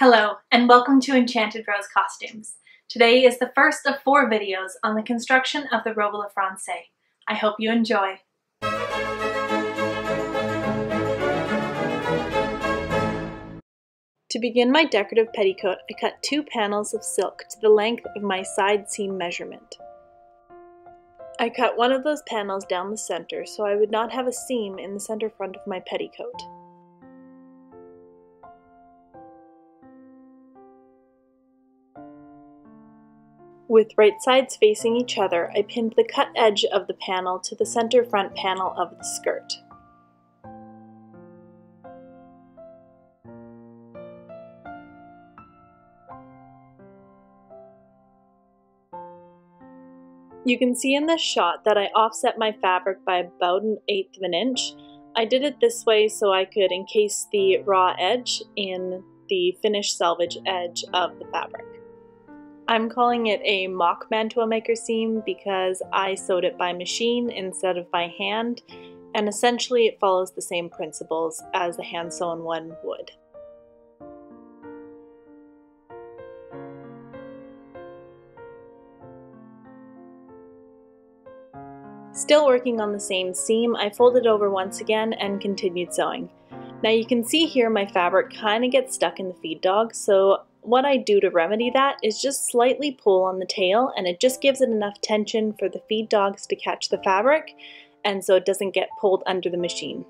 Hello, and welcome to Enchanted Rose Costumes. Today is the first of four videos on the construction of the robe la Française. I hope you enjoy. To begin my decorative petticoat, I cut two panels of silk to the length of my side seam measurement. I cut one of those panels down the center so I would not have a seam in the center front of my petticoat. With right sides facing each other, I pinned the cut edge of the panel to the center front panel of the skirt. You can see in this shot that I offset my fabric by about an eighth of an inch. I did it this way so I could encase the raw edge in the finished selvage edge of the fabric. I'm calling it a mock mantua maker seam because I sewed it by machine instead of by hand, and essentially it follows the same principles as the hand sewn one would. Still working on the same seam, I folded over once again and continued sewing. Now you can see here my fabric kind of gets stuck in the feed dog, so what I do to remedy that is just slightly pull on the tail and it just gives it enough tension for the feed dogs to catch the fabric and so it doesn't get pulled under the machine.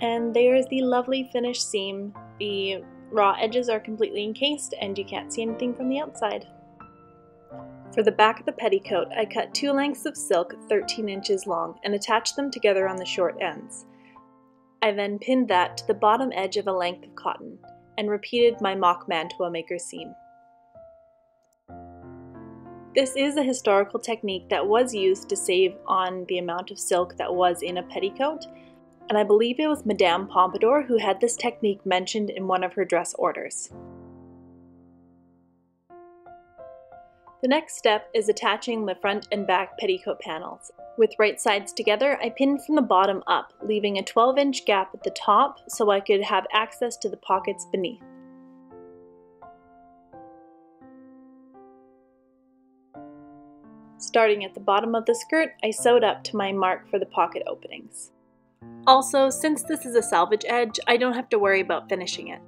And there's the lovely finished seam. The raw edges are completely encased and you can't see anything from the outside. For the back of the petticoat, I cut two lengths of silk 13 inches long and attached them together on the short ends. I then pinned that to the bottom edge of a length of cotton and repeated my mock mantua maker seam. This is a historical technique that was used to save on the amount of silk that was in a petticoat, and I believe it was Madame Pompadour who had this technique mentioned in one of her dress orders. The next step is attaching the front and back petticoat panels. With right sides together, I pinned from the bottom up, leaving a 12 inch gap at the top so I could have access to the pockets beneath. Starting at the bottom of the skirt, I sewed up to my mark for the pocket openings. Also, since this is a selvage edge, I don't have to worry about finishing it.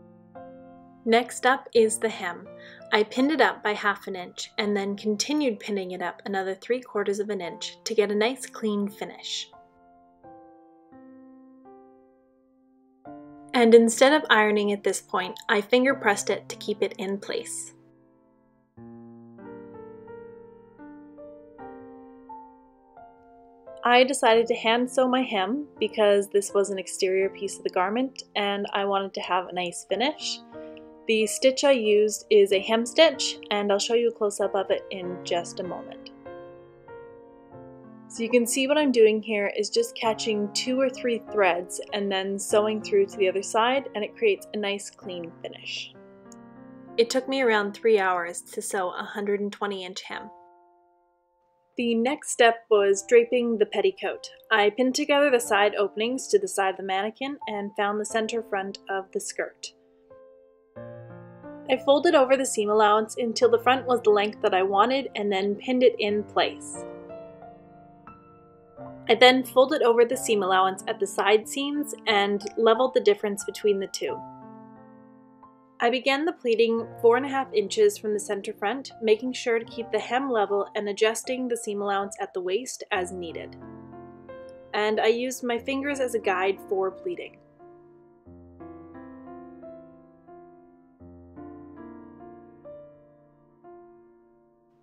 Next up is the hem. I pinned it up by half an inch and then continued pinning it up another 3 quarters of an inch to get a nice clean finish. And instead of ironing at this point, I finger pressed it to keep it in place. I decided to hand sew my hem because this was an exterior piece of the garment and I wanted to have a nice finish. The stitch I used is a hem stitch and I'll show you a close-up of it in just a moment. So you can see what I'm doing here is just catching two or three threads and then sewing through to the other side and it creates a nice clean finish. It took me around three hours to sew a 120 inch hem. The next step was draping the petticoat. I pinned together the side openings to the side of the mannequin and found the center front of the skirt. I folded over the seam allowance until the front was the length that I wanted and then pinned it in place. I then folded over the seam allowance at the side seams and leveled the difference between the two. I began the pleating 4.5 inches from the center front, making sure to keep the hem level and adjusting the seam allowance at the waist as needed. And I used my fingers as a guide for pleating.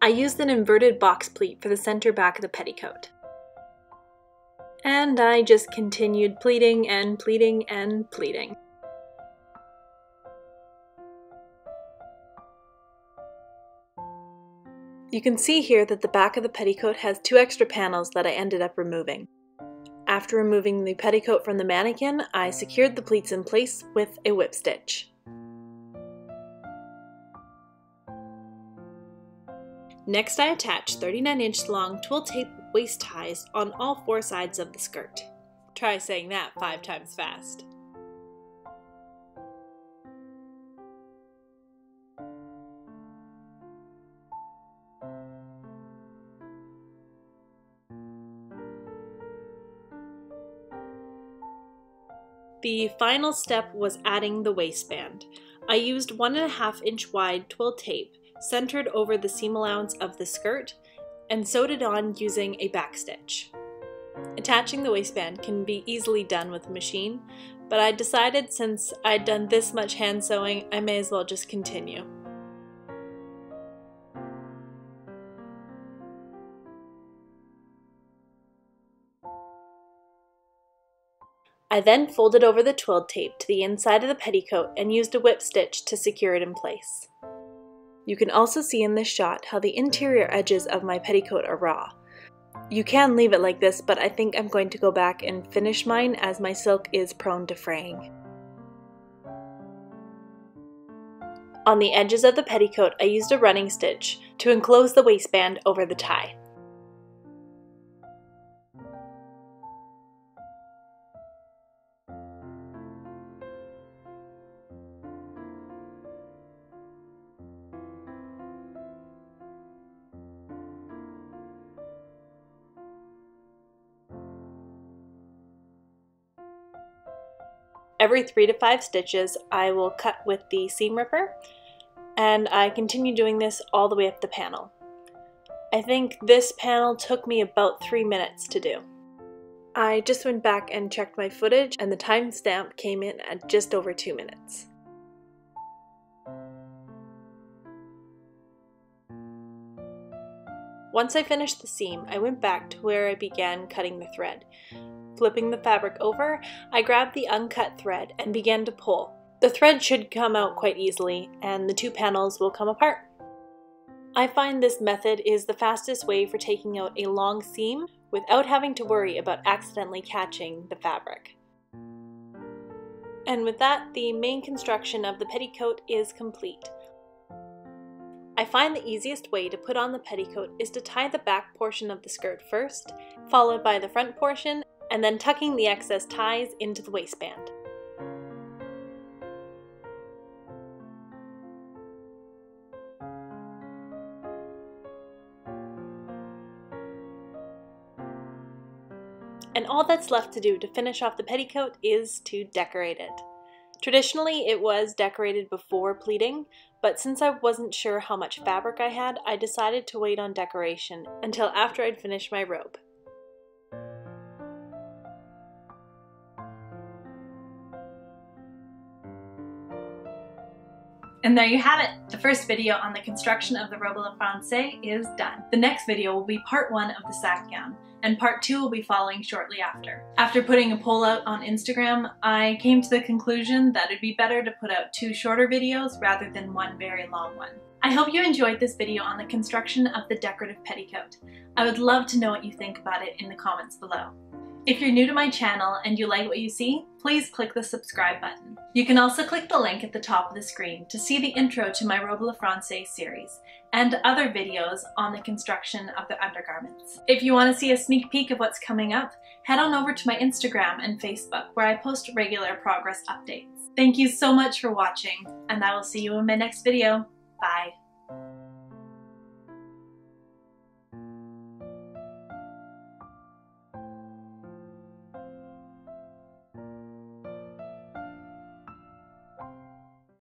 I used an inverted box pleat for the center back of the petticoat. And I just continued pleating and pleating and pleating. You can see here that the back of the petticoat has two extra panels that I ended up removing. After removing the petticoat from the mannequin, I secured the pleats in place with a whip stitch. Next, I attach 39 inch long twill tape waist ties on all four sides of the skirt. Try saying that five times fast. The final step was adding the waistband. I used one and a half inch wide twill tape centered over the seam allowance of the skirt and sewed it on using a backstitch. Attaching the waistband can be easily done with a machine, but I decided since I'd done this much hand sewing, I may as well just continue. I then folded over the twilled tape to the inside of the petticoat and used a whip stitch to secure it in place. You can also see in this shot how the interior edges of my petticoat are raw. You can leave it like this, but I think I'm going to go back and finish mine as my silk is prone to fraying. On the edges of the petticoat, I used a running stitch to enclose the waistband over the tie. Every three to five stitches I will cut with the seam ripper and I continue doing this all the way up the panel. I think this panel took me about three minutes to do. I just went back and checked my footage and the timestamp came in at just over two minutes. Once I finished the seam, I went back to where I began cutting the thread. Flipping the fabric over, I grabbed the uncut thread and began to pull. The thread should come out quite easily, and the two panels will come apart. I find this method is the fastest way for taking out a long seam without having to worry about accidentally catching the fabric. And with that, the main construction of the petticoat is complete. I find the easiest way to put on the petticoat is to tie the back portion of the skirt first, followed by the front portion, and then tucking the excess ties into the waistband. And all that's left to do to finish off the petticoat is to decorate it. Traditionally, it was decorated before pleating, but since I wasn't sure how much fabric I had, I decided to wait on decoration until after I'd finished my robe. And there you have it. The first video on the construction of the robe à la Française is done. The next video will be part one of the sack gown, and part two will be following shortly after. After putting a poll out on Instagram, I came to the conclusion that it'd be better to put out two shorter videos rather than one very long one. I hope you enjoyed this video on the construction of the decorative petticoat. I would love to know what you think about it in the comments below. If you're new to my channel and you like what you see, please click the subscribe button. You can also click the link at the top of the screen to see the intro to my Robe la Française series and other videos on the construction of the undergarments. If you want to see a sneak peek of what's coming up, head on over to my Instagram and Facebook where I post regular progress updates. Thank you so much for watching and I will see you in my next video. Bye.